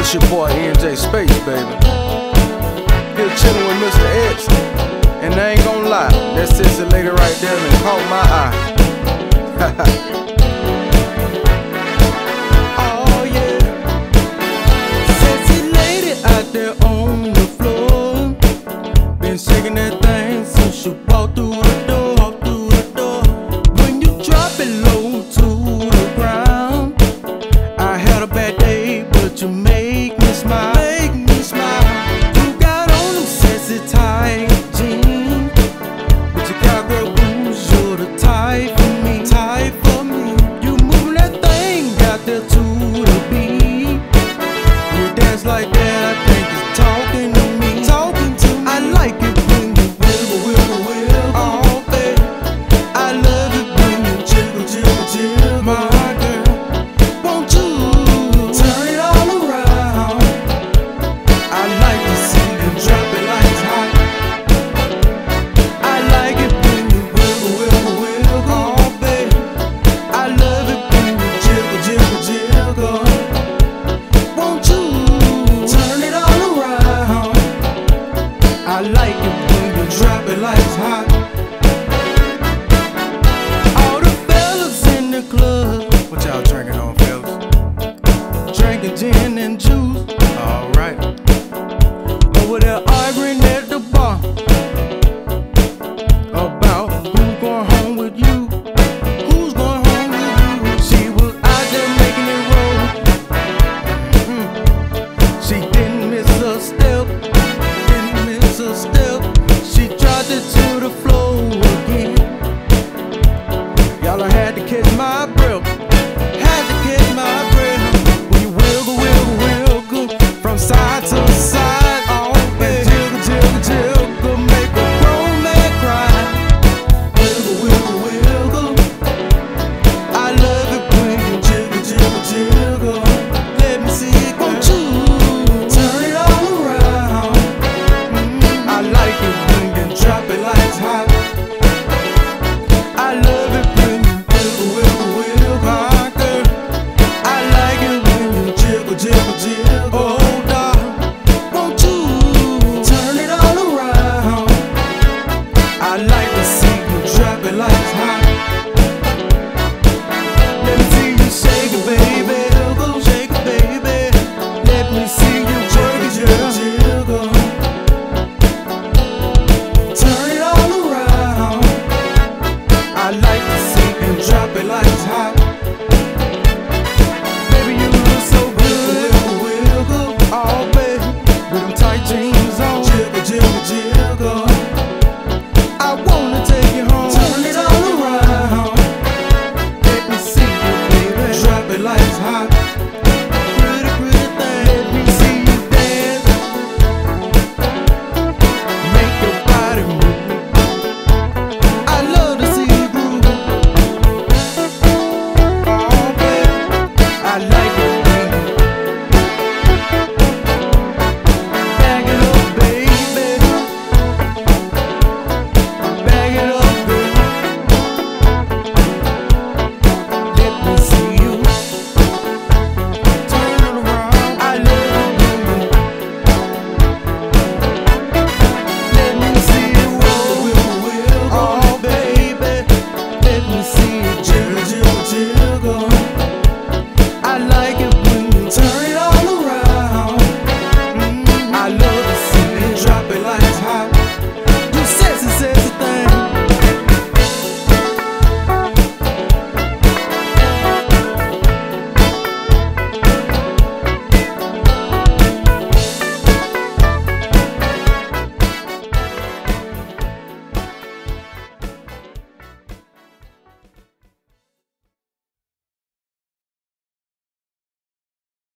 It's your boy NJ Speights, baby. Here chilling with Mr. Edson. And I ain't gonna lie, that sissy lady right there and caught my eye. oh yeah, sexy lady out there on the floor.